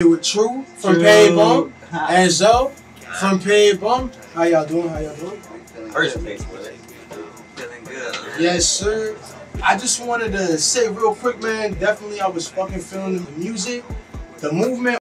It with True from True. Paid Bump and Zoe from Paid Bump. How y'all doing? How y'all doing? First place. Feeling good. Yes, sir. I just wanted to say real quick, man. Definitely, I was fucking feeling the music, the movement.